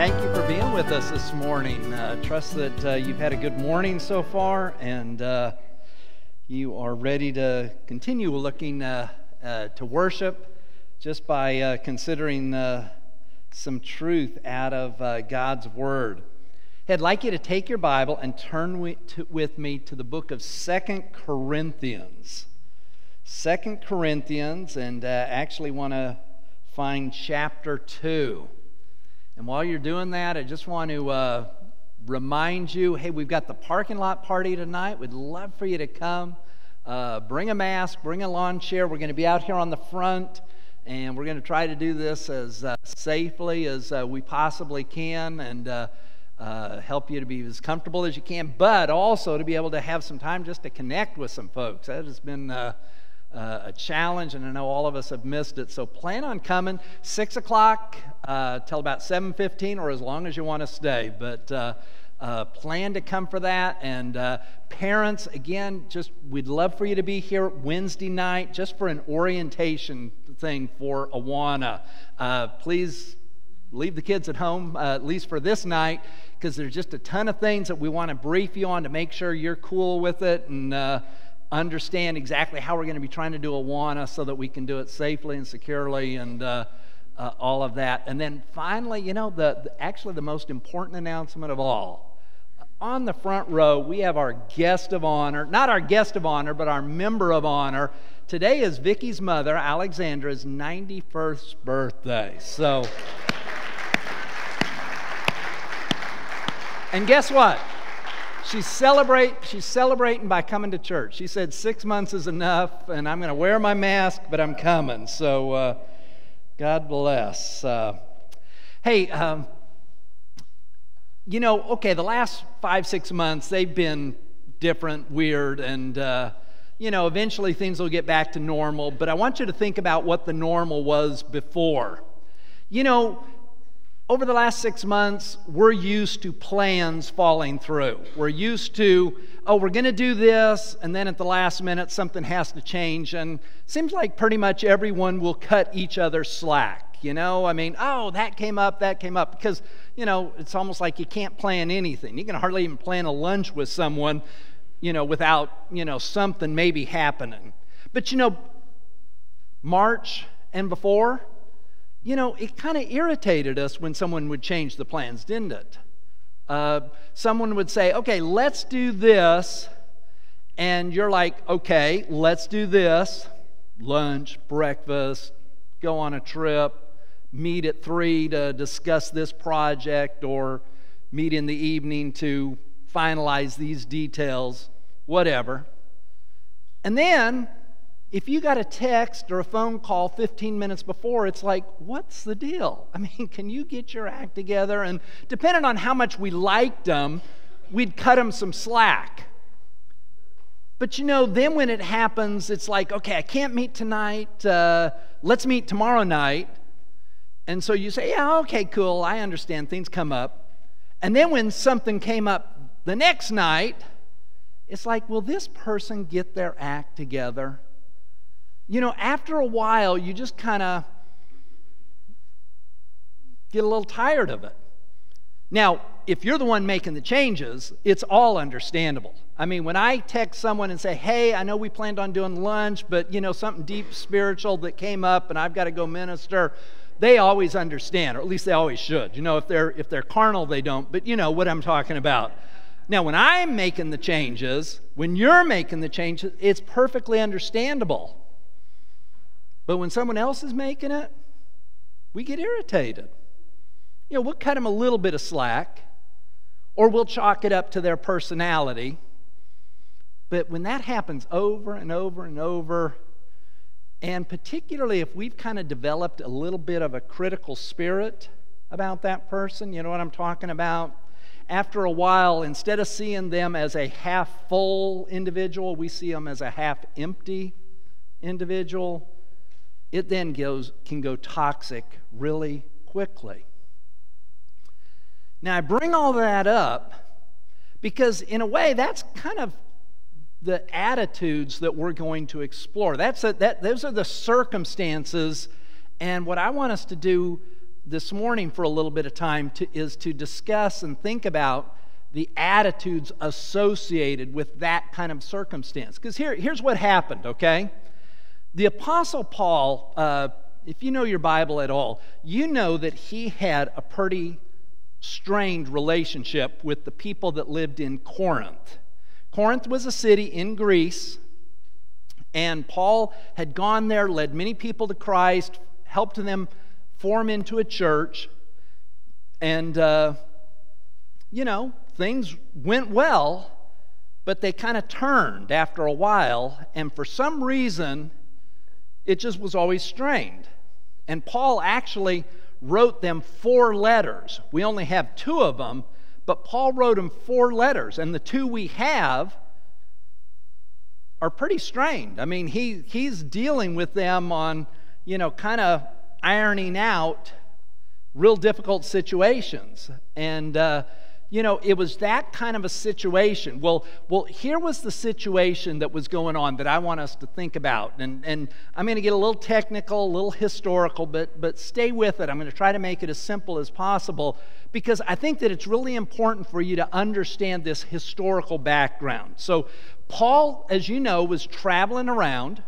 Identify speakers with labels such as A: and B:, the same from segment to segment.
A: thank you for being with us this morning. Uh, trust that uh, you've had a good morning so far and uh, you are ready to continue looking uh, uh, to worship just by uh, considering some truth out of God's Word. I'd like you to take your Bible and turn with me to the book of Second Corinthians. Second Corinthians, and actually want to find chapter 2. And while you're doing that, I just want to uh, remind you hey, we've got the parking lot party tonight. We'd love for you to come. Uh, bring a mask, bring a lawn chair. We're going to be out here on the front, and we're going to try to do this as uh, safely as uh, we possibly can and uh, uh, help you to be as comfortable as you can, but also to be able to have some time just to connect with some folks. That has been uh, a challenge, and I know all of us have missed it. So plan on coming six o'clock uh, till about seven fifteen, or as long as you want to stay. But uh, uh plan to come for that. And uh, parents, again, just we'd love for you to be here Wednesday night, just for an orientation thing for Awana. Uh, please leave the kids at home, at least for this night, because there's just a ton of things that we want to brief you on to make sure you're cool with it and understand exactly how we're going to be trying to do Awana so that we can do it safely and securely and uh, uh, all of that. And then finally, you know, the, the, actually the most important announcement of all. On the front row, we have our guest of honor, not our guest of honor, but our member of honor. Today is Vicky's mother, Alexandra's 91st birthday. So, and guess what? She's celebrate she's celebrating by coming to church. She said six months is enough, and I'm going to wear my mask, but I'm coming. So uh, God bless. Uh, hey, um, you know, okay, the last five six months they've been different, weird, and. Uh, you know, eventually things will get back to normal, but I want you to think about what the normal was before. You know, over the last six months, we're used to plans falling through. We're used to, oh, we're going to do this, and then at the last minute, something has to change. And seems like pretty much everyone will cut each other slack. You know, I mean, oh, that came up, that came up. Because, you know, it's almost like you can't plan anything. You can hardly even plan a lunch with someone, you know, without, you know, something maybe happening. But, you know, March and before, you know, it kind of irritated us when someone would change the plans, didn't it? Uh, someone would say, okay, let's do this. And you're like, okay, let's do this lunch, breakfast, go on a trip, meet at three to discuss this project, or meet in the evening to finalize these details, whatever. And then if you got a text or a phone call 15 minutes before, it's like, what's the deal? I mean, can you get your act together? And depending on how much we liked them, we'd cut them some slack. But you know, then when it happens, it's like, okay, I can't meet tonight. Uh, let's meet tomorrow night. And so you say, yeah, okay, cool. I understand. Things come up. And then when something came up the next night, it's like, will this person get their act together? You know, after a while, you just kind of get a little tired of it. Now, if you're the one making the changes, it's all understandable. I mean, when I text someone and say, hey, I know we planned on doing lunch, but, you know, something deep spiritual that came up and I've got to go minister, they always understand, or at least they always should. You know, if they're, if they're carnal, they don't, but you know what I'm talking about. Now, when I'm making the changes, when you're making the changes, it's perfectly understandable. But when someone else is making it, we get irritated. You know, we'll cut them a little bit of slack, or we'll chalk it up to their personality. But when that happens over and over and over, and particularly if we've kind of developed a little bit of a critical spirit about that person, you know what I'm talking about? After a while, instead of seeing them as a half full individual, we see them as a half empty individual it then goes, can go toxic really quickly. Now, I bring all that up because, in a way, that's kind of the attitudes that we're going to explore. That's a, that, those are the circumstances. And what I want us to do this morning for a little bit of time to, is to discuss and think about the attitudes associated with that kind of circumstance. Because here, here's what happened, okay? The Apostle Paul, uh, if you know your Bible at all, you know that he had a pretty strained relationship with the people that lived in Corinth. Corinth was a city in Greece, and Paul had gone there, led many people to Christ, helped them form into a church, and, uh, you know, things went well, but they kind of turned after a while, and for some reason, it just was always strained. And Paul actually wrote them four letters. We only have two of them, but Paul wrote them four letters, and the two we have are pretty strained. I mean, he, he's dealing with them on, you know, kind of ironing out real difficult situations. And, uh, you know, it was that kind of a situation. Well, well, here was the situation that was going on that I want us to think about. And, and I'm going to get a little technical, a little historical, but, but stay with it. I'm going to try to make it as simple as possible because I think that it's really important for you to understand this historical background. So, Paul, as you know, was traveling around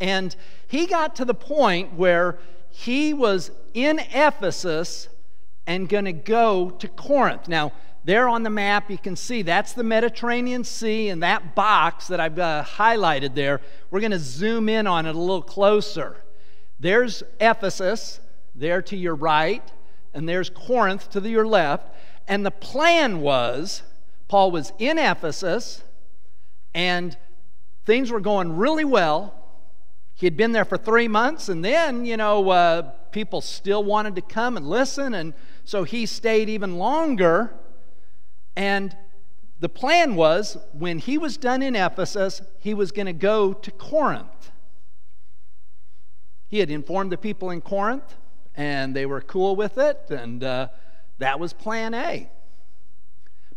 A: and he got to the point where he was in Ephesus and going to go to Corinth. Now, there on the map, you can see that's the Mediterranean Sea, and that box that I've uh, highlighted there, we're going to zoom in on it a little closer. There's Ephesus, there to your right, and there's Corinth to the, your left. And the plan was Paul was in Ephesus, and things were going really well. He had been there for three months, and then, you know, uh, people still wanted to come and listen, and so he stayed even longer. And the plan was when he was done in Ephesus, he was going to go to Corinth. He had informed the people in Corinth, and they were cool with it, and uh, that was plan A.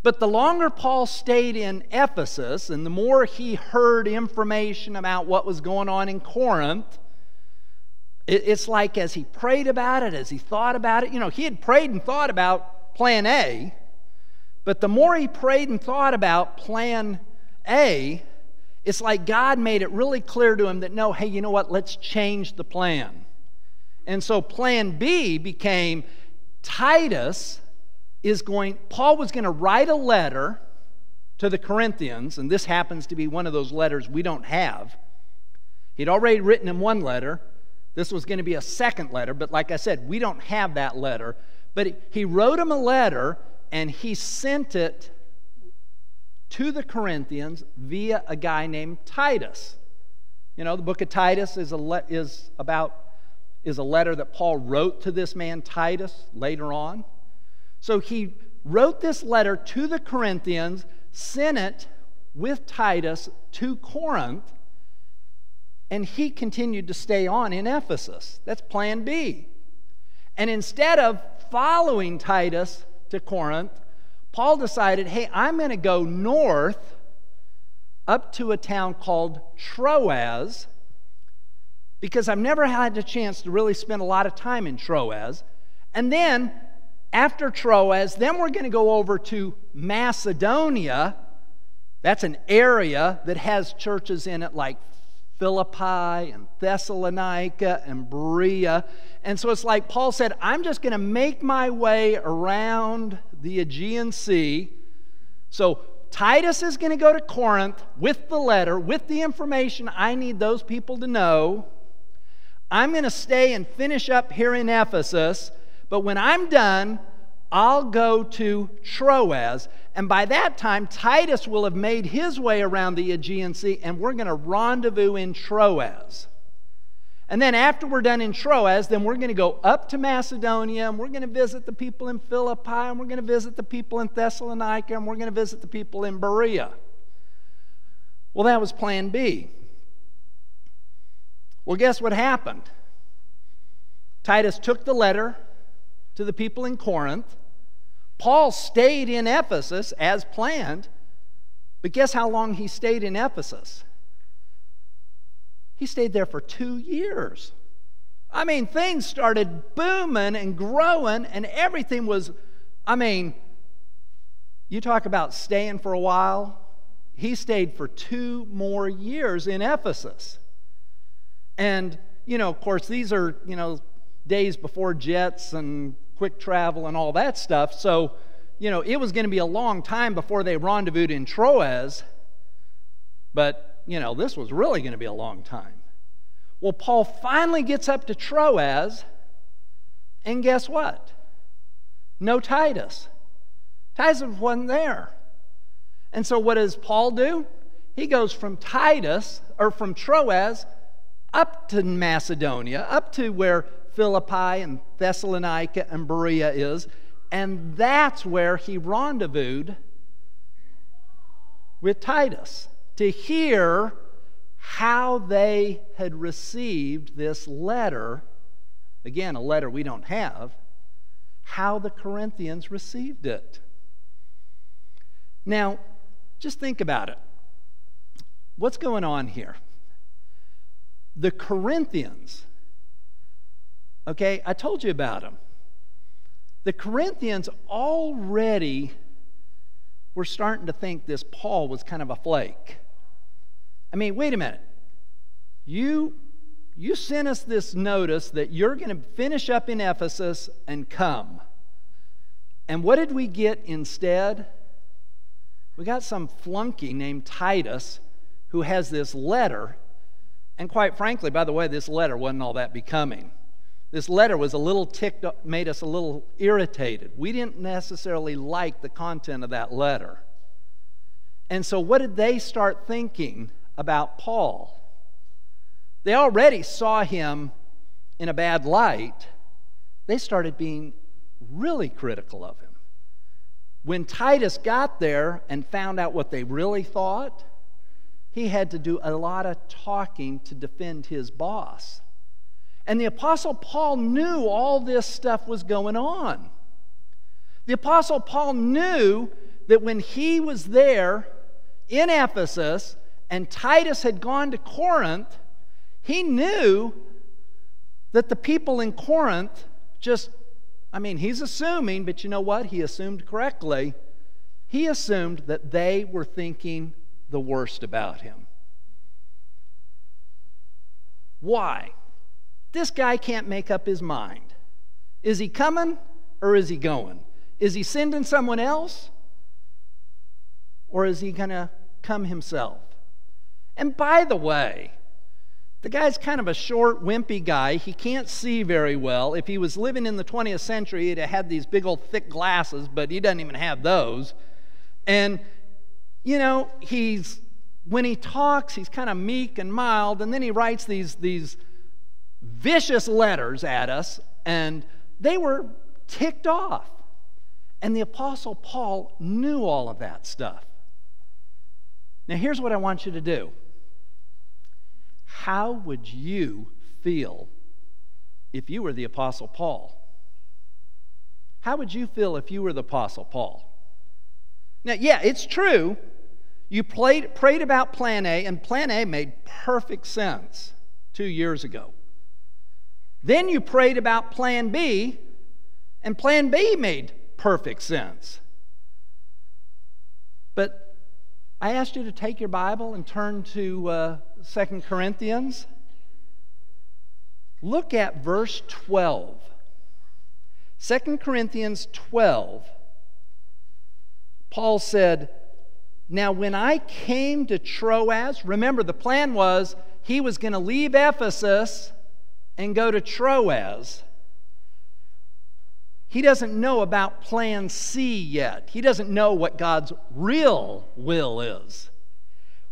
A: But the longer Paul stayed in Ephesus and the more he heard information about what was going on in Corinth, it's like as he prayed about it, as he thought about it, you know, he had prayed and thought about plan A, but the more he prayed and thought about plan A, it's like God made it really clear to him that no, hey, you know what? Let's change the plan. And so plan B became Titus is going, Paul was going to write a letter to the Corinthians, and this happens to be one of those letters we don't have. He'd already written him one letter, this was going to be a second letter, but like I said, we don't have that letter. But he wrote him a letter and he sent it to the Corinthians via a guy named Titus. You know, the book of Titus is, a le- is about is a letter that Paul wrote to this man Titus later on. So he wrote this letter to the Corinthians, sent it with Titus to Corinth, and he continued to stay on in Ephesus. That's plan B. And instead of following Titus to Corinth, Paul decided, hey, I'm going to go north up to a town called Troas because I've never had the chance to really spend a lot of time in Troas. And then after Troas, then we're going to go over to Macedonia. That's an area that has churches in it like Philippi and Thessalonica and Berea. And so it's like Paul said, I'm just going to make my way around the Aegean Sea. So Titus is going to go to Corinth with the letter, with the information I need those people to know. I'm going to stay and finish up here in Ephesus. But when I'm done, I'll go to Troas. And by that time, Titus will have made his way around the Aegean Sea, and we're going to rendezvous in Troas. And then after we're done in Troas, then we're going to go up to Macedonia, and we're going to visit the people in Philippi, and we're going to visit the people in Thessalonica, and we're going to visit the people in Berea. Well, that was plan B. Well, guess what happened? Titus took the letter to the people in Corinth. Paul stayed in Ephesus as planned, but guess how long he stayed in Ephesus? He stayed there for two years. I mean, things started booming and growing, and everything was, I mean, you talk about staying for a while. He stayed for two more years in Ephesus. And, you know, of course, these are, you know, days before jets and quick travel and all that stuff. So, you know, it was going to be a long time before they rendezvoused in Troas. But, you know, this was really going to be a long time. Well, Paul finally gets up to Troas, and guess what? No Titus. Titus wasn't there. And so what does Paul do? He goes from Titus, or from Troas, up to Macedonia, up to where Philippi and Thessalonica and Berea is, and that's where he rendezvoused with Titus to hear how they had received this letter. Again, a letter we don't have. How the Corinthians received it. Now, just think about it. What's going on here? The Corinthians, okay, I told you about them. The Corinthians already were starting to think this Paul was kind of a flake. I mean, wait a minute. You, you sent us this notice that you're going to finish up in Ephesus and come. And what did we get instead? We got some flunky named Titus who has this letter. And quite frankly, by the way, this letter wasn't all that becoming. This letter was a little ticked up, made us a little irritated. We didn't necessarily like the content of that letter. And so, what did they start thinking about Paul. They already saw him in a bad light. They started being really critical of him. When Titus got there and found out what they really thought, he had to do a lot of talking to defend his boss. And the Apostle Paul knew all this stuff was going on. The Apostle Paul knew that when he was there in Ephesus, and Titus had gone to Corinth, he knew that the people in Corinth just, I mean, he's assuming, but you know what? He assumed correctly. He assumed that they were thinking the worst about him. Why? This guy can't make up his mind. Is he coming or is he going? Is he sending someone else or is he going to come himself? And by the way, the guy's kind of a short, wimpy guy. He can't see very well. If he was living in the 20th century, he'd have had these big old thick glasses, but he doesn't even have those. And, you know, he's, when he talks, he's kind of meek and mild, and then he writes these, these vicious letters at us, and they were ticked off. And the Apostle Paul knew all of that stuff. Now, here's what I want you to do how would you feel if you were the Apostle Paul? How would you feel if you were the Apostle Paul? Now, yeah, it's true. You played, prayed about Plan A, and Plan A made perfect sense two years ago. Then you prayed about Plan B, and Plan B made perfect sense. But I asked you to take your Bible and turn to uh, Second Corinthians. Look at verse 12. 2 Corinthians 12. Paul said, Now when I came to Troas, remember the plan was he was going to leave Ephesus and go to Troas. He doesn't know about plan C yet. He doesn't know what God's real will is.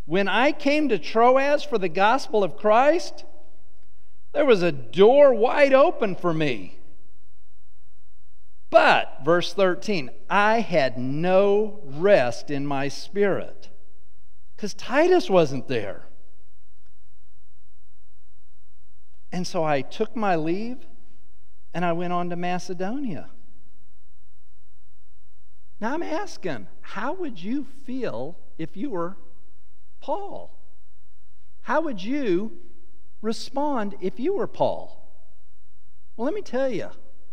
A: When I came to Troas for the gospel of Christ, there was a door wide open for me. But, verse 13, I had no rest in my spirit because Titus wasn't there. And so I took my leave and I went on to Macedonia. Now I'm asking, how would you feel if you were Paul. How would you respond if you were Paul? Well, let me tell you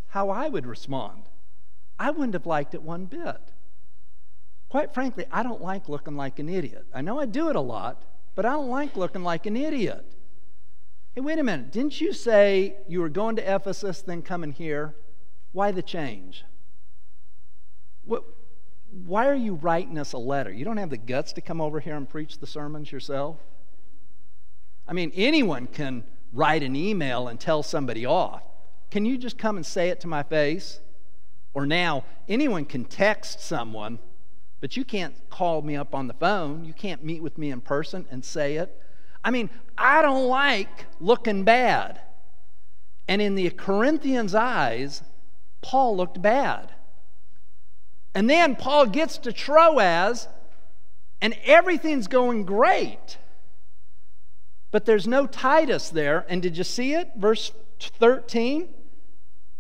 A: how I would respond. I wouldn't have liked it one bit. Quite frankly, I don't like looking like an idiot. I know I do it a lot, but I don't like looking like an idiot. Hey, wait a minute. Didn't you say you were going to Ephesus, then coming here? Why the change? What, why are you writing us a letter? You don't have the guts to come over here and preach the sermons yourself? I mean, anyone can write an email and tell somebody off. Can you just come and say it to my face? Or now, anyone can text someone, but you can't call me up on the phone. You can't meet with me in person and say it. I mean, I don't like looking bad. And in the Corinthians' eyes, Paul looked bad. And then Paul gets to Troas, and everything's going great. But there's no Titus there. And did you see it? Verse 13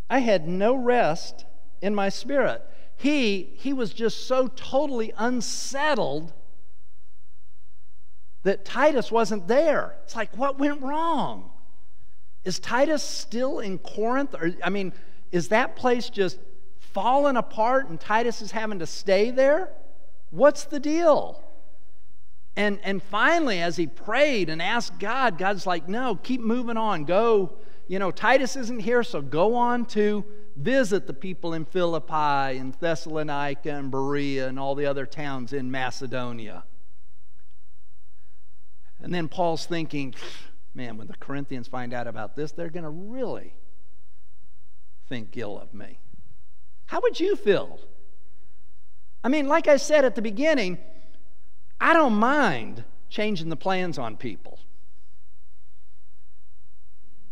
A: I had no rest in my spirit. He, he was just so totally unsettled that Titus wasn't there. It's like, what went wrong? Is Titus still in Corinth? Or, I mean, is that place just falling apart and Titus is having to stay there? What's the deal? And, and finally, as he prayed and asked God, God's like, no, keep moving on. Go, you know, Titus isn't here, so go on to visit the people in Philippi and Thessalonica and Berea and all the other towns in Macedonia. And then Paul's thinking, man, when the Corinthians find out about this, they're going to really think ill of me. How would you feel? I mean, like I said at the beginning, I don't mind changing the plans on people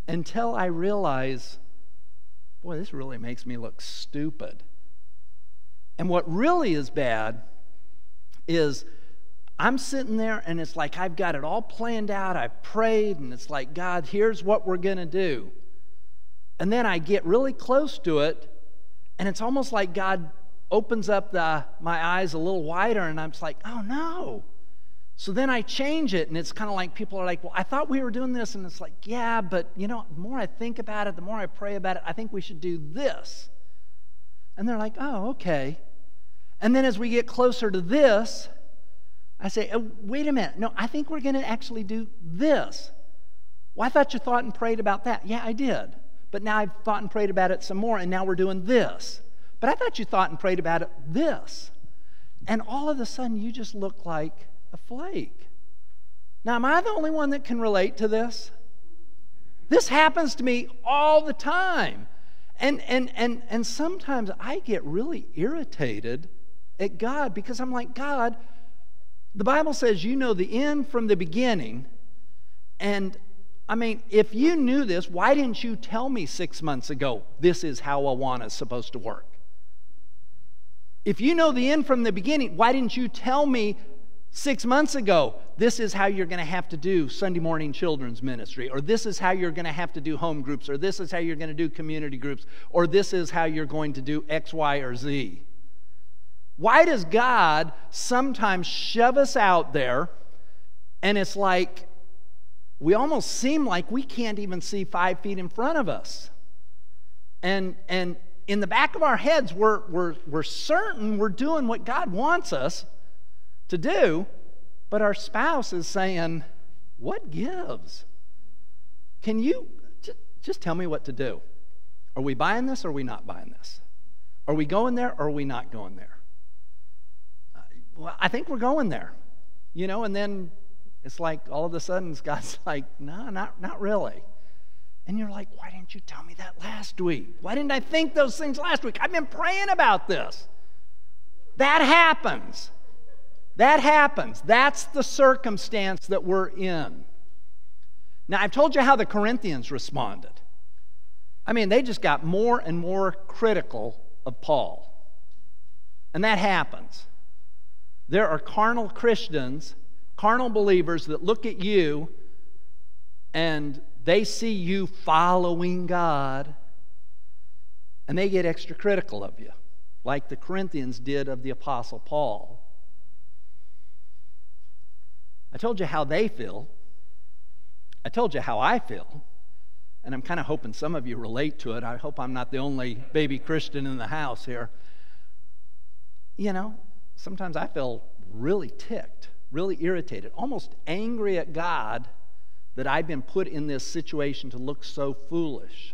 A: until I realize, boy, this really makes me look stupid. And what really is bad is I'm sitting there and it's like I've got it all planned out. I've prayed and it's like, God, here's what we're going to do. And then I get really close to it and it's almost like God opens up the, my eyes a little wider and I'm just like, oh no. So then I change it and it's kind of like people are like, well, I thought we were doing this. And it's like, yeah, but you know, the more I think about it, the more I pray about it, I think we should do this. And they're like, oh, okay. And then as we get closer to this, I say, oh, wait a minute. No, I think we're going to actually do this. Well, I thought you thought and prayed about that. Yeah, I did. But now I've thought and prayed about it some more, and now we're doing this. But I thought you thought and prayed about it this. And all of a sudden, you just look like a flake. Now, am I the only one that can relate to this? This happens to me all the time. And, and, and, and sometimes I get really irritated at God because I'm like, God, the Bible says you know the end from the beginning. And I mean, if you knew this, why didn't you tell me six months ago this is how Awana is supposed to work? If you know the end from the beginning, why didn't you tell me six months ago this is how you're going to have to do Sunday morning children's ministry, or this is how you're going to have to do home groups, or this is how you're going to do community groups, or this is how you're going to do X, Y, or Z? Why does God sometimes shove us out there and it's like we almost seem like we can't even see five feet in front of us? And, and in the back of our heads, we're, we're, we're certain we're doing what God wants us to do, but our spouse is saying, What gives? Can you just, just tell me what to do? Are we buying this or are we not buying this? Are we going there or are we not going there? Well, I think we're going there. You know, and then it's like all of a sudden God's like, no, not, not really. And you're like, why didn't you tell me that last week? Why didn't I think those things last week? I've been praying about this. That happens. That happens. That's the circumstance that we're in. Now, I've told you how the Corinthians responded. I mean, they just got more and more critical of Paul. And that happens. There are carnal Christians, carnal believers that look at you and they see you following God and they get extra critical of you, like the Corinthians did of the Apostle Paul. I told you how they feel. I told you how I feel. and I'm kind of hoping some of you relate to it. I hope I'm not the only baby Christian in the house here. You know, sometimes I feel really ticked, really irritated, almost angry at God that I've been put in this situation to look so foolish.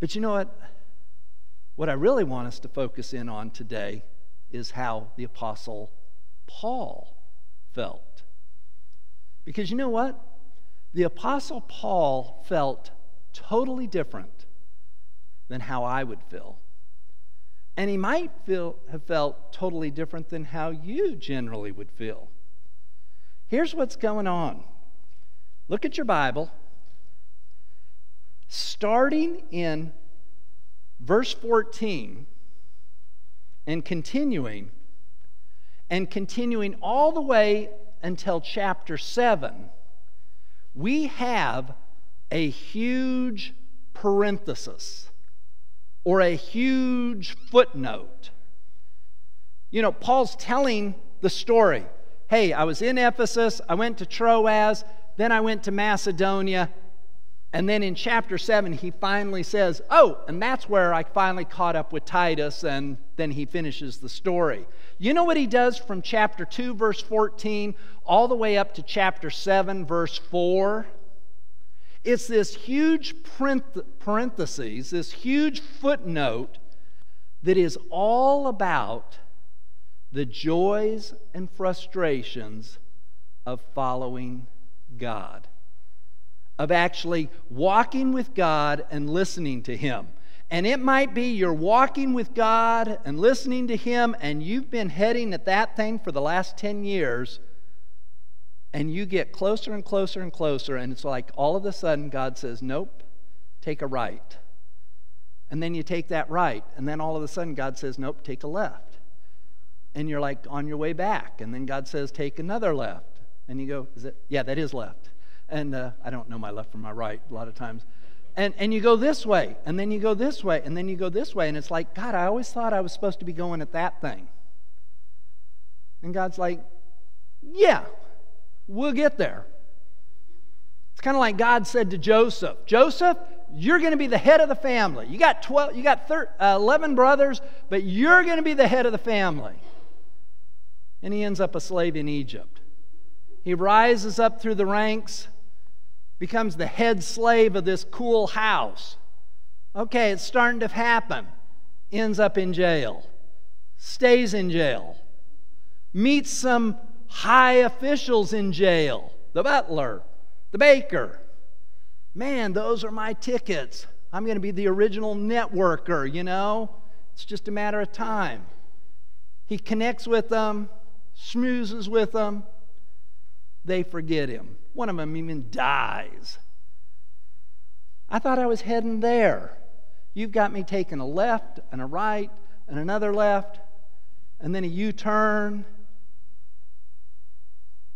A: But you know what? What I really want us to focus in on today is how the Apostle Paul felt. Because you know what? The Apostle Paul felt totally different than how I would feel. And he might feel, have felt totally different than how you generally would feel. Here's what's going on. Look at your Bible. Starting in verse 14 and continuing, and continuing all the way until chapter 7, we have a huge parenthesis or a huge footnote. You know, Paul's telling the story. Hey, I was in Ephesus, I went to Troas, then I went to Macedonia, and then in chapter 7, he finally says, Oh, and that's where I finally caught up with Titus, and then he finishes the story. You know what he does from chapter 2, verse 14, all the way up to chapter 7, verse 4? It's this huge parenthesis, this huge footnote that is all about the joys and frustrations of following God of actually walking with God and listening to Him. And it might be you're walking with God and listening to Him, and you've been heading at that thing for the last 10 years, and you get closer and closer and closer, and it's like all of a sudden God says, Nope, take a right. And then you take that right, and then all of a sudden God says, Nope, take a left. And you're like on your way back, and then God says, Take another left. And you go, Is it? Yeah, that is left and uh, I don't know my left from my right a lot of times. And, and you go this way, and then you go this way, and then you go this way, and it's like, God, I always thought I was supposed to be going at that thing. And God's like, yeah, we'll get there. It's kind of like God said to Joseph, Joseph, you're going to be the head of the family. You got 12, you got thir- uh, 11 brothers, but you're going to be the head of the family. And he ends up a slave in Egypt. He rises up through the ranks becomes the head slave of this cool house. Okay, it's starting to happen. Ends up in jail, stays in jail, meets some high officials in jail the butler, the baker. Man, those are my tickets. I'm going to be the original networker, you know? It's just a matter of time. He connects with them, schmoozes with them, they forget him. One of them even dies. I thought I was heading there. You've got me taking a left and a right and another left and then a U turn.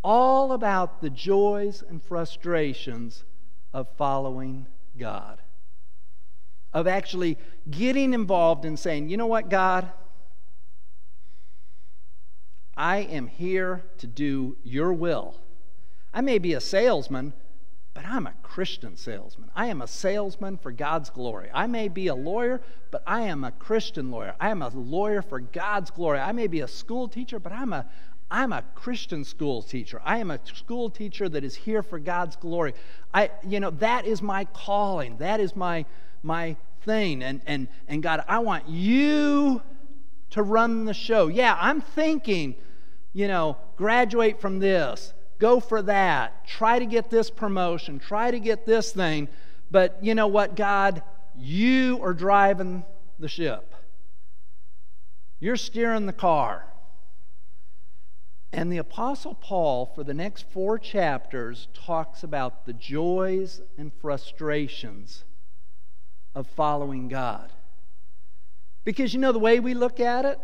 A: All about the joys and frustrations of following God, of actually getting involved and saying, you know what, God? I am here to do your will. I may be a salesman, but I'm a Christian salesman. I am a salesman for God's glory. I may be a lawyer, but I am a Christian lawyer. I am a lawyer for God's glory. I may be a school teacher, but I'm a I'm a Christian school teacher. I am a school teacher that is here for God's glory. I you know that is my calling. That is my my thing and and and God, I want you to run the show. Yeah, I'm thinking, you know, graduate from this go for that, try to get this promotion, try to get this thing. But you know what, God? You are driving the ship, you're steering the car. And the Apostle Paul, for the next four chapters, talks about the joys and frustrations of following God. Because you know the way we look at it?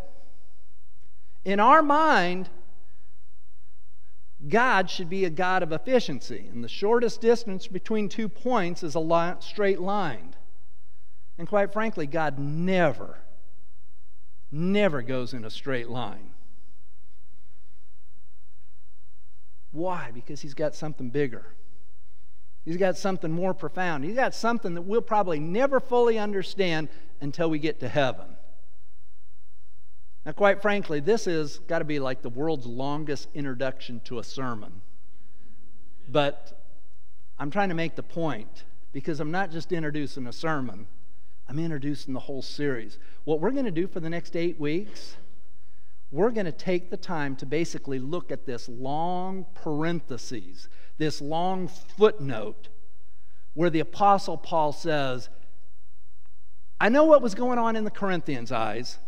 A: In our mind, God should be a God of efficiency, and the shortest distance between two points is a straight line. And quite frankly, God never, never goes in a straight line. Why? Because He's got something bigger. He's got something more profound. He's got something that we'll probably never fully understand until we get to heaven. Now, quite frankly, this has got to be like the world's longest introduction to a sermon. But I'm trying to make the point because I'm not just introducing a sermon, I'm introducing the whole series. What we're going to do for the next eight weeks, we're going to take the time to basically look at this long parentheses, this long footnote where the Apostle Paul says, I know what was going on in the Corinthians' eyes.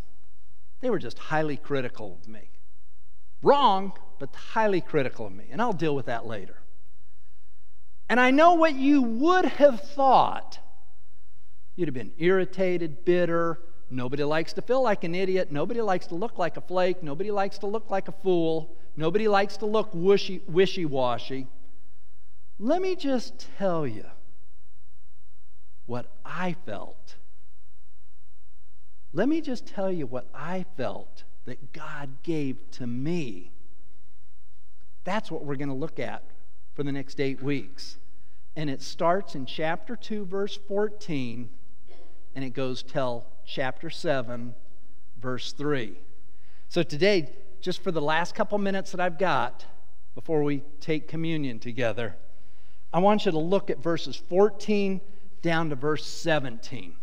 A: They were just highly critical of me. Wrong, but highly critical of me. And I'll deal with that later. And I know what you would have thought. You'd have been irritated, bitter. Nobody likes to feel like an idiot. Nobody likes to look like a flake. Nobody likes to look like a fool. Nobody likes to look wishy washy. Let me just tell you what I felt let me just tell you what I felt that God gave to me. That's what we're going to look at for the next eight weeks. And it starts in chapter 2, verse 14, and it goes till chapter 7, verse 3. So today, just for the last couple minutes that I've got before we take communion together, I want you to look at verses 14 down to verse 17.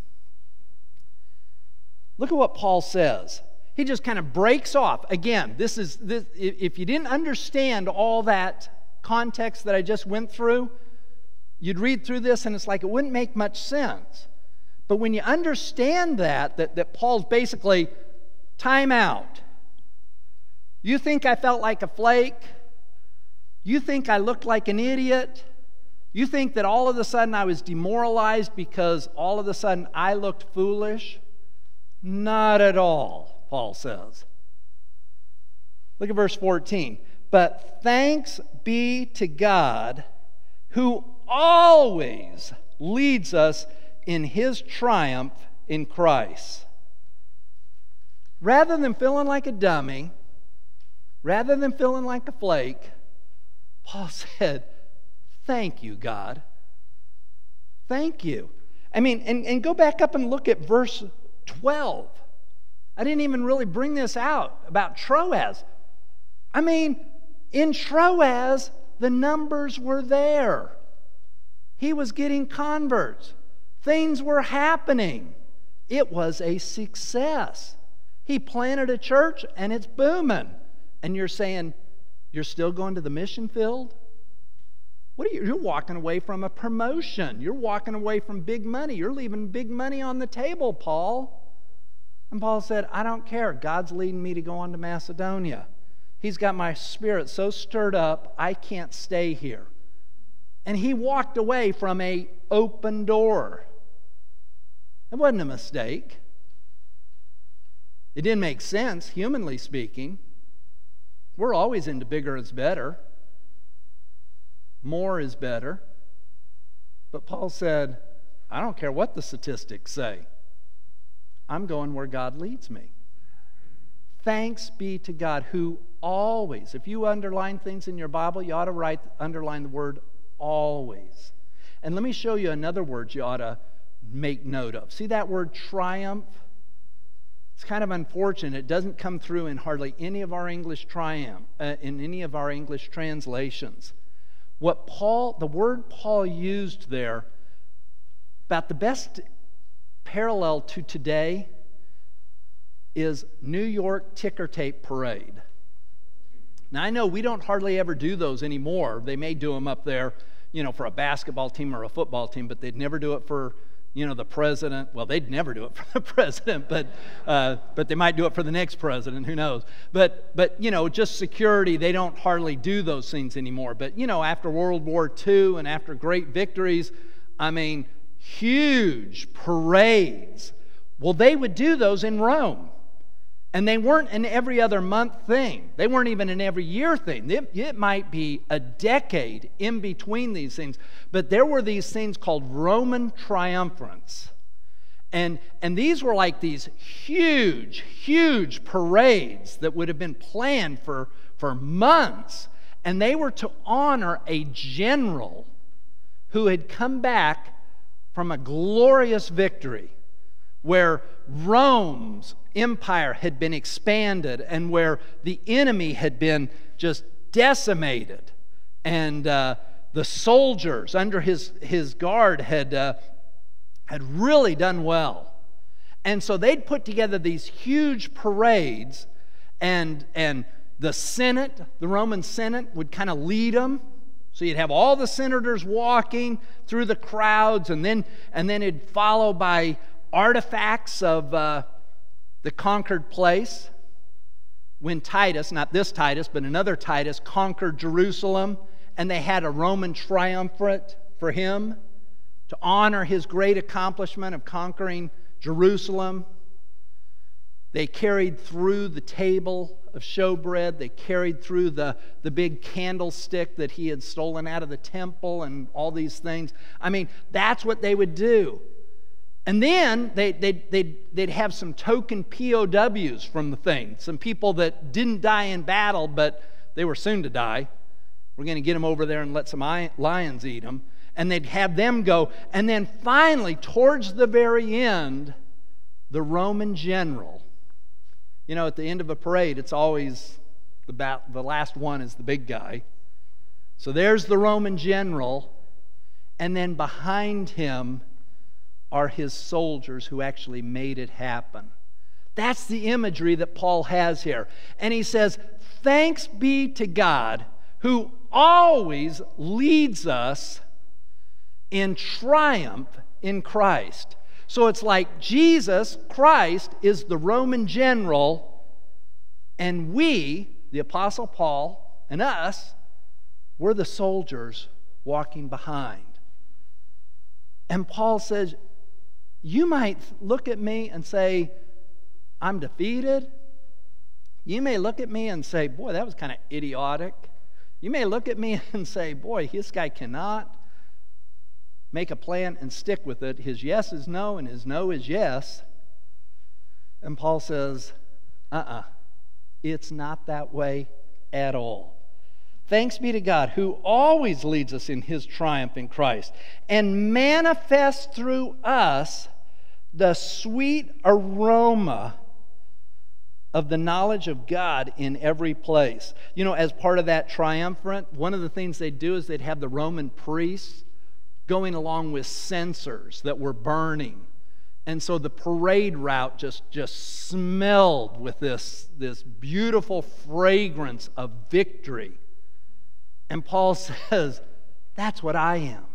A: Look at what Paul says. He just kind of breaks off. Again, this is this, if you didn't understand all that context that I just went through, you'd read through this and it's like it wouldn't make much sense. But when you understand that, that, that Paul's basically time out. You think I felt like a flake? You think I looked like an idiot? You think that all of a sudden I was demoralized because all of a sudden I looked foolish? Not at all, Paul says. Look at verse 14. But thanks be to God who always leads us in his triumph in Christ. Rather than feeling like a dummy, rather than feeling like a flake, Paul said, Thank you, God. Thank you. I mean, and, and go back up and look at verse 12. I didn't even really bring this out about Troas. I mean, in Troas, the numbers were there. He was getting converts, things were happening. It was a success. He planted a church and it's booming. And you're saying, you're still going to the mission field? What are you? You're walking away from a promotion. You're walking away from big money. You're leaving big money on the table, Paul. And Paul said, I don't care. God's leading me to go on to Macedonia. He's got my spirit so stirred up, I can't stay here. And he walked away from a open door. It wasn't a mistake. It didn't make sense, humanly speaking. We're always into bigger is better. More is better. But Paul said, I don't care what the statistics say. I'm going where God leads me. Thanks be to God who always, if you underline things in your Bible, you ought to write, underline the word always. And let me show you another word you ought to make note of. See that word triumph? It's kind of unfortunate. It doesn't come through in hardly any of our English triumph, uh, in any of our English translations. What Paul, the word Paul used there, about the best parallel to today is New York ticker tape parade. Now, I know we don't hardly ever do those anymore. They may do them up there, you know, for a basketball team or a football team, but they'd never do it for, you know, the president. Well, they'd never do it for the president, but, uh, but they might do it for the next president. Who knows? But, but, you know, just security, they don't hardly do those things anymore. But, you know, after World War II and after great victories, I mean, huge parades. Well, they would do those in Rome. And they weren't an every other month thing. They weren't even an every year thing. It, it, might be a decade in between these things. But there were these things called Roman triumphants. And, and these were like these huge, huge parades that would have been planned for, for months. And they were to honor a general who had come back from a glorious victory where Rome's empire had been expanded and where the enemy had been just decimated. And uh, the soldiers under his, his guard had, uh, had really done well. And so they'd put together these huge parades, and, and the Senate, the Roman Senate, would kind of lead them. So you'd have all the senators walking through the crowds, and then, and then it'd follow by artifacts of uh, the conquered place. When Titus, not this Titus, but another Titus, conquered Jerusalem, and they had a Roman triumvirate for him to honor his great accomplishment of conquering Jerusalem. They carried through the table of showbread. They carried through the, the big candlestick that he had stolen out of the temple and all these things. I mean, that's what they would do. And then they, they'd, they'd, they'd have some token POWs from the thing, some people that didn't die in battle, but they were soon to die. We're going to get them over there and let some lions eat them. And they'd have them go. And then finally, towards the very end, the Roman general you know, at the end of a parade, it's always the, bat, the last one is the big guy. So there's the Roman general, and then behind him are his soldiers who actually made it happen. That's the imagery that Paul has here. And he says, Thanks be to God who always leads us in triumph in Christ. So it's like Jesus, Christ, is the Roman general, and we, the Apostle Paul, and us, we're the soldiers walking behind. And Paul says, You might look at me and say, I'm defeated. You may look at me and say, Boy, that was kind of idiotic. You may look at me and say, Boy, this guy cannot make a plan and stick with it. His yes is no, and his no is yes. And Paul says, uh uh-uh, uh, it's not that way at all. Thanks be to God who always leads us in his triumph in Christ and manifests through us the sweet aroma of the knowledge of God in every place. You know, as part of that triumphant, one of the things they'd do is they'd have the Roman priests going along with censers that were burning. And so the parade route just, just smelled with this, this beautiful fragrance of victory. And Paul says, That's what I am.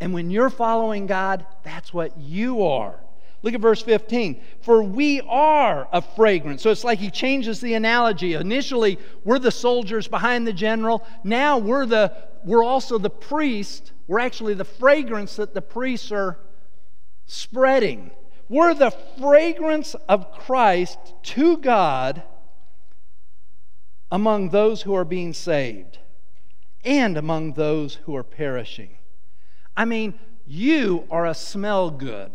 A: And when you're following God, that's what you are. Look at verse 15. For we are a fragrance. So it's like he changes the analogy. Initially, we're the soldiers behind the general. Now we're, the, we're also the priest we're actually the fragrance that the priests are spreading. We're the fragrance of Christ to God among those who are being saved and among those who are perishing. I mean, you are a smell good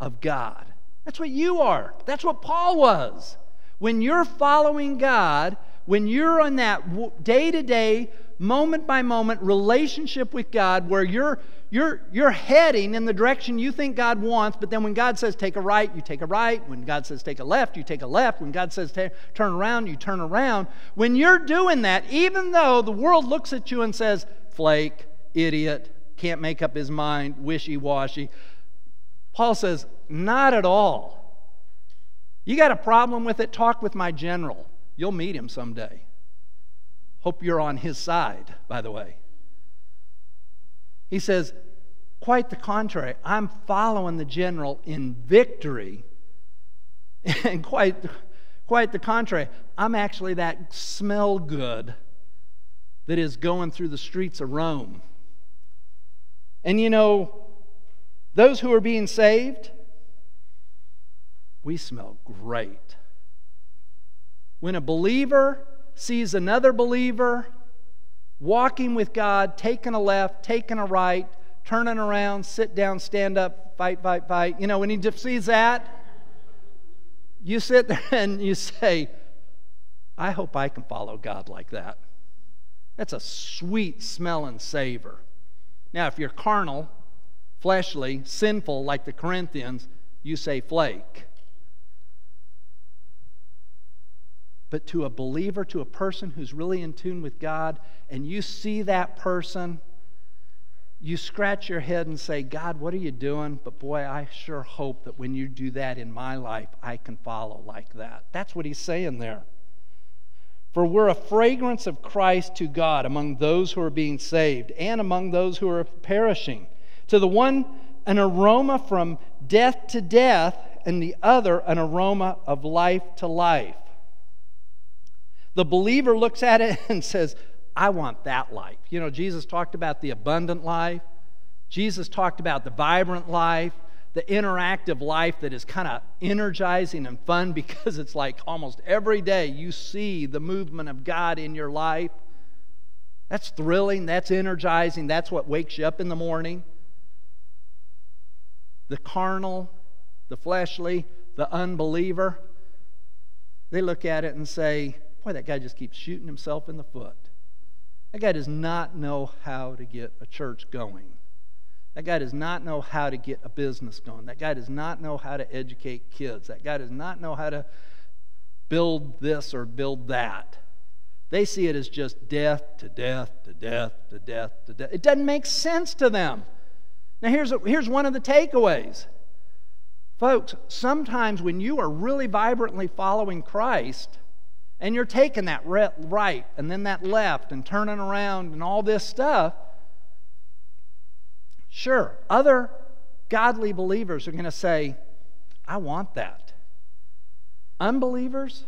A: of God. That's what you are. That's what Paul was. When you're following God, when you're on that day to day moment by moment relationship with God where you're, you're, you're heading in the direction you think God wants, but then when God says take a right, you take a right. When God says take a left, you take a left. When God says turn around, you turn around. When you're doing that, even though the world looks at you and says, flake, idiot, can't make up his mind, wishy washy, Paul says, not at all. You got a problem with it? Talk with my general. You'll meet him someday. Hope you're on his side, by the way. He says, quite the contrary. I'm following the general in victory. And quite, quite the contrary. I'm actually that smell good that is going through the streets of Rome. And you know, those who are being saved, we smell great. When a believer sees another believer walking with God, taking a left, taking a right, turning around, sit down, stand up, fight, fight, fight. You know, when he just sees that, you sit there and you say, I hope I can follow God like that. That's a sweet smelling savor. Now, if you're carnal, fleshly, sinful like the Corinthians, you say flake. But to a believer, to a person who's really in tune with God, and you see that person, you scratch your head and say, God, what are you doing? But boy, I sure hope that when you do that in my life, I can follow like that. That's what he's saying there. For we're a fragrance of Christ to God among those who are being saved and among those who are perishing. To the one, an aroma from death to death, and the other, an aroma of life to life. The believer looks at it and says, I want that life. You know, Jesus talked about the abundant life, Jesus talked about the vibrant life, the interactive life that is kind of energizing and fun because it's like almost every day you see the movement of God in your life. That's thrilling, that's energizing, that's what wakes you up in the morning. The carnal, the fleshly, the unbeliever, they look at it and say, Boy, that guy just keeps shooting himself in the foot. That guy does not know how to get a church going. That guy does not know how to get a business going. That guy does not know how to educate kids. That guy does not know how to build this or build that. They see it as just death to death to death to death to death. It doesn't make sense to them. Now, here's, a, here's one of the takeaways. Folks, sometimes when you are really vibrantly following Christ, and you're taking that right and then that left and turning around and all this stuff, sure, other godly believers are going to say, I want that. Unbelievers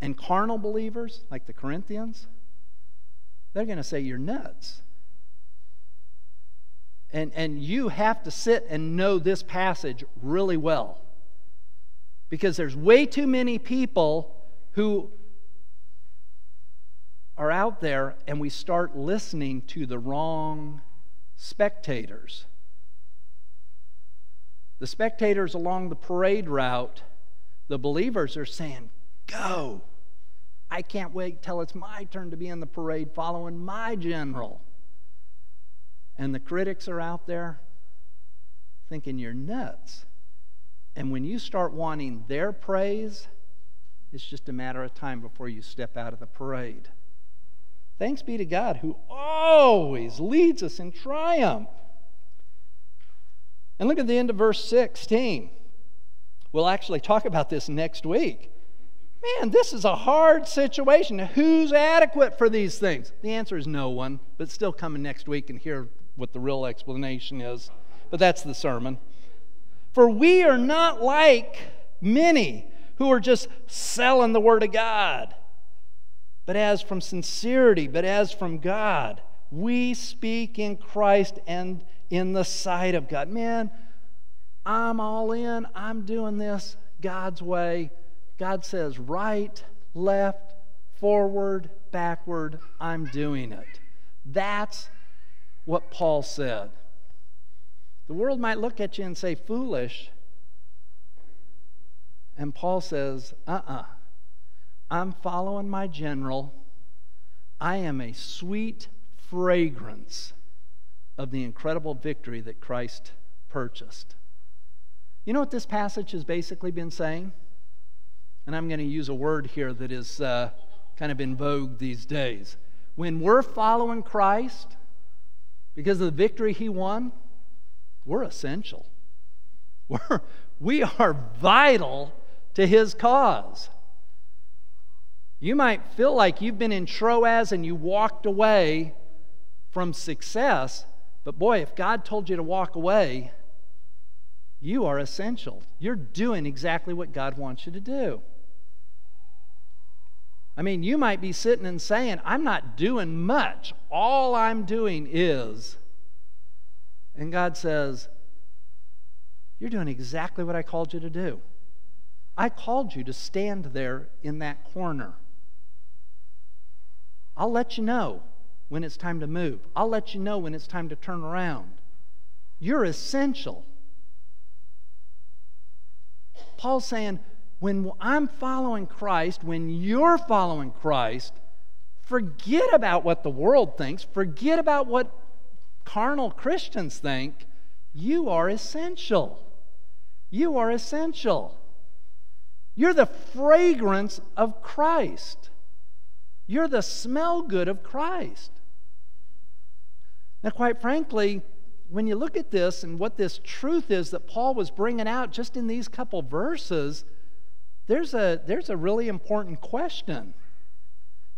A: and carnal believers, like the Corinthians, they're going to say, You're nuts. And, and you have to sit and know this passage really well. Because there's way too many people who are out there and we start listening to the wrong spectators. The spectators along the parade route, the believers are saying, Go. I can't wait till it's my turn to be in the parade following my general. And the critics are out there thinking you're nuts. And when you start wanting their praise, it's just a matter of time before you step out of the parade. Thanks be to God who always leads us in triumph. And look at the end of verse 16. We'll actually talk about this next week. Man, this is a hard situation. Who's adequate for these things? The answer is no one, but still coming next week and hear what the real explanation is. But that's the sermon. For we are not like many who are just selling the Word of God. But as from sincerity, but as from God, we speak in Christ and in the sight of God. Man, I'm all in. I'm doing this God's way. God says right, left, forward, backward. I'm doing it. That's what Paul said. The world might look at you and say, foolish. And Paul says, uh uh-uh. uh, i am following my general. I am a sweet fragrance of the incredible victory that Christ purchased. You know what this passage has basically been saying? And I'm going to use a word here that is uh, kind of in vogue these days. When we're following Christ, because of the victory he won, we're essential. We're, we are vital to his cause. You might feel like you've been in Troas and you walked away from success, but boy, if God told you to walk away, you are essential. You're doing exactly what God wants you to do. I mean, you might be sitting and saying, I'm not doing much. All I'm doing is. And God says, You're doing exactly what I called you to do. I called you to stand there in that corner. I'll let you know when it's time to move. I'll let you know when it's time to turn around. You're essential. Paul's saying, when I'm following Christ, when you're following Christ, Forget about what the world thinks, forget about what carnal Christians think. You are essential. You are essential. You're the fragrance of Christ. You're the smell good of Christ. Now, quite frankly, when you look at this and what this truth is that Paul was bringing out just in these couple verses, there's a, there's a really important question.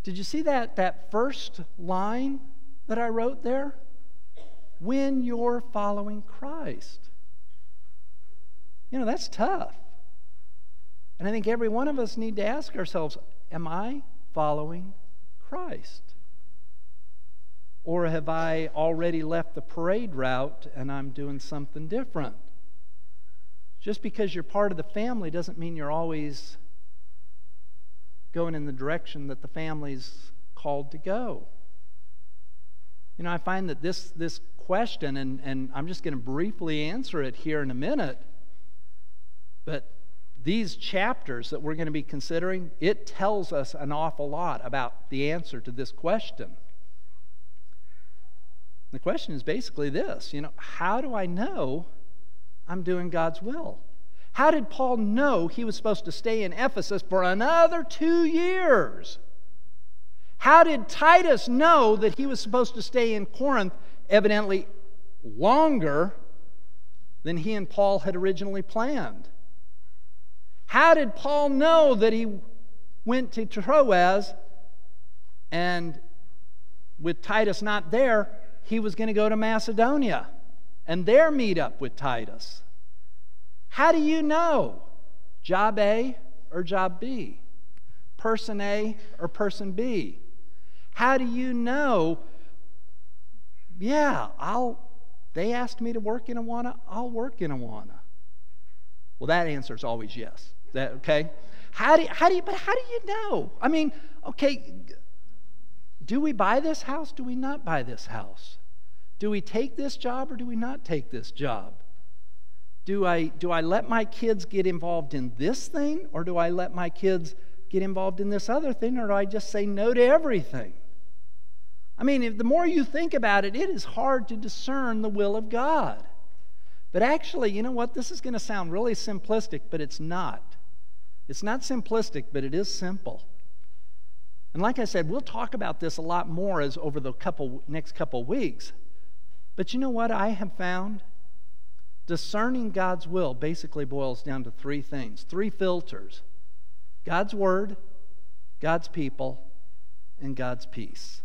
A: Did you see that, that first line that I wrote there? When you're following Christ. You know, that's tough. And I think every one of us need to ask ourselves, am I following Christ? Or have I already left the parade route and I'm doing something different? Just because you're part of the family doesn't mean you're always going in the direction that the family's called to go. You know, I find that this, this question, and, and I'm just going to briefly answer it here in a minute, but these chapters that we're going to be considering, it tells us an awful lot about the answer to this question. The question is basically this you know, how do I know I'm doing God's will? How did Paul know he was supposed to stay in Ephesus for another two years? How did Titus know that he was supposed to stay in Corinth, evidently longer than he and Paul had originally planned? How did Paul know that he went to Troas and with Titus not there, he was going to go to Macedonia and there meet up with Titus. How do you know? Job A or job B? Person A or person B? How do you know? Yeah, I'll they asked me to work in Awana, I'll work in Awana. Well, that answer is always yes. That okay? How do how do you but how do you know? I mean, okay, do we buy this house? Do we not buy this house? Do we take this job or do we not take this job? Do I, do I let my kids get involved in this thing or do I let my kids get involved in this other thing or do I just say no to everything? I mean, if, the more you think about it, it is hard to discern the will of God. But actually, you know what? This is going to sound really simplistic, but it's not. It's not simplistic, but it is simple. And like I said, we'll talk about this a lot more as over the couple next couple weeks. But you know what I have found? Discerning God's will basically boils down to three things, three filters God's Word, God's people, and God's peace.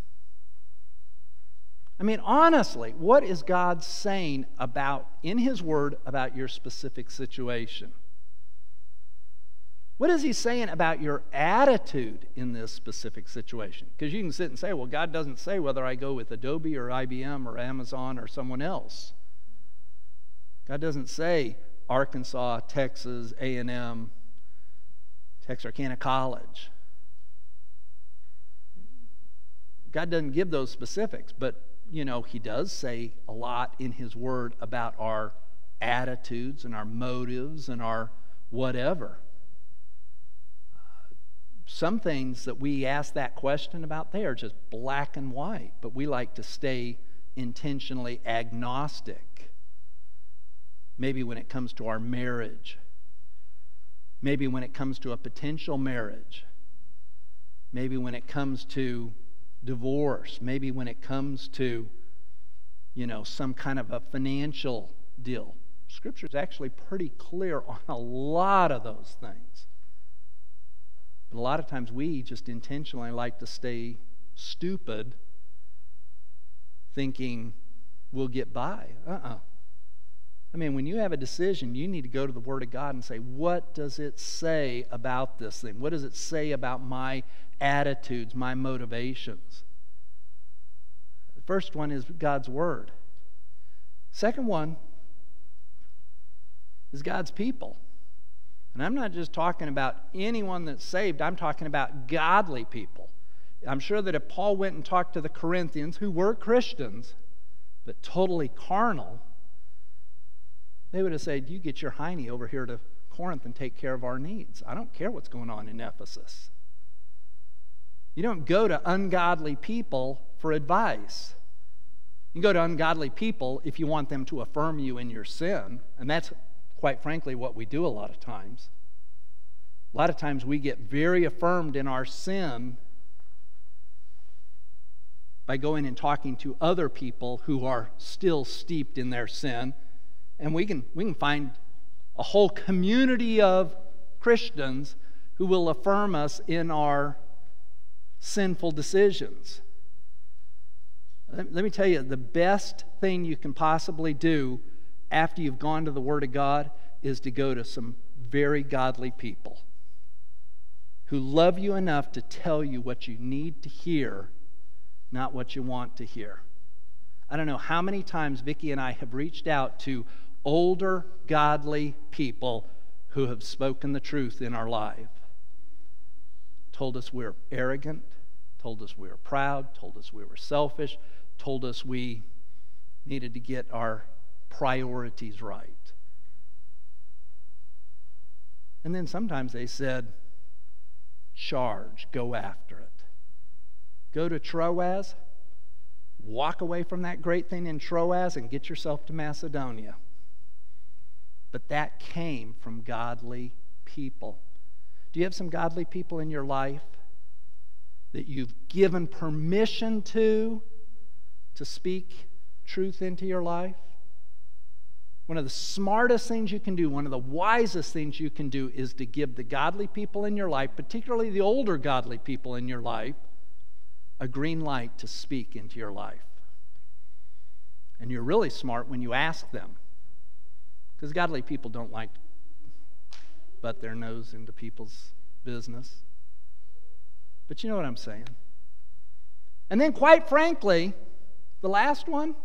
A: I mean, honestly, what is God saying about, in His Word, about your specific situation? What is he saying about your attitude in this specific situation? Because you can sit and say, well, God doesn't say whether I go with Adobe or IBM or Amazon or someone else. God doesn't say Arkansas, Texas, A&M, Texarkana College. God doesn't give those specifics, but you know, he does say a lot in his word about our attitudes and our motives and our whatever some things that we ask that question about, they are just black and white, but we like to stay intentionally agnostic. Maybe when it comes to our marriage, maybe when it comes to a potential marriage, maybe when it comes to divorce, maybe when it comes to, you know, some kind of a financial deal. Scripture is actually pretty clear on a lot of those things. But a lot of times we just intentionally like to stay stupid, thinking we'll get by. Uh uh-uh. uh I mean, when you have a decision, you need to go to the Word of God and say, what does it say about this thing? What does it say about my attitudes, my motivations? The first one is God's Word. Second one is God's people. And I'm not just talking about anyone that's saved, I'm talking about godly people. I'm sure that if Paul went and talked to the Corinthians, who were Christians, but totally carnal, they would have said, You get your hiney over here to Corinth and take care of our needs. I don't care what's going on in Ephesus. You don't go to ungodly people for advice. You go to ungodly people if you want them to affirm you in your sin, and that's quite frankly what we do a lot of times. A lot of times we get very affirmed in our sin by going and talking to other people who are still steeped in their sin. And we can, we can find a whole community of Christians who will affirm us in our sinful decisions. Let me tell you, the best thing you can possibly do after you've gone to the Word of God is to go to some very godly people who love you enough to tell you what you need to hear, not what you want to hear. I don't know how many times Vicki and I have reached out to older, godly people who have spoken the truth in our life. Told us we're arrogant, told us we were proud, told us we were selfish, told us we needed to get our priorities right. And then sometimes they said, charge, go after it. Go to Troas, walk away from that great thing in Troas, and get yourself to Macedonia. But that came from godly people. Do you have some godly people in your life that you've given permission to to speak truth into your life? One of the smartest things you can do, one of the wisest things you can do is to give the godly people in your life, particularly the older godly people in your life, a green light to speak into your life. And you're really smart when you ask them. Because godly people don't like to butt their nose into people's business. But you know what I'm saying. And then, quite frankly, the last one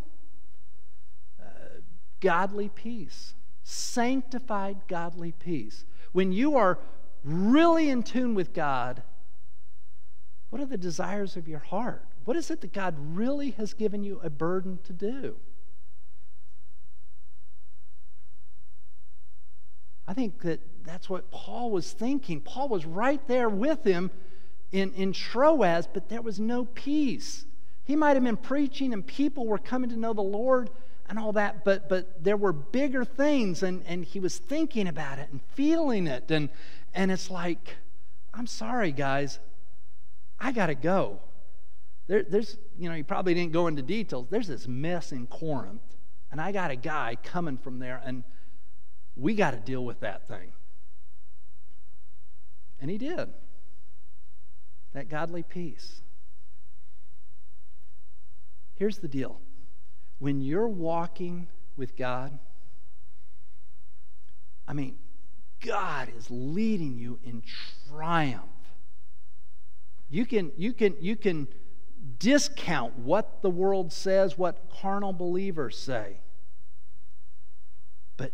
A: godly peace, sanctified godly peace. When you are really in tune with God, what are the desires of your heart? What is it that God really has given you a burden to do? I think that that's what Paul was thinking. Paul was right there with him in, in Troas, but there was no peace. He might have been preaching and people were coming to know the Lord and all that, but, but there were bigger things, and, and he was thinking about it and feeling it. And, and it's like, I'm sorry, guys, I got to go. There, there's, you know, he probably didn't go into details. There's this mess in Corinth, and I got a guy coming from there, and we got to deal with that thing. And he did. That godly peace. Here's the deal when you're walking with God, I mean, God is leading you in triumph. You can, you can, you can discount what the world says, what carnal believers say But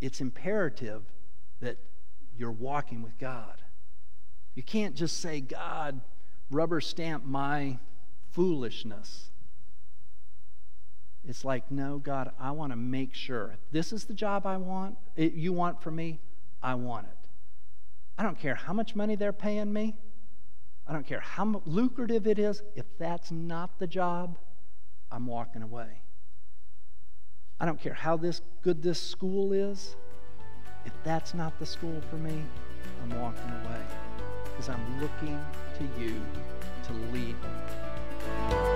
A: it's imperative that you're walking with God. You can't just say, God, rubber stamp my foolishness. It's like, no, God, I want to make sure this is the job I want, it, you want for me, I want it. I don't care how much money they're paying me. I don't care how lucrative it is. If that's not the job, I'm walking away. I don't care how this good this school is. If that's not the school for me, I'm walking away because I'm looking to you to lead me.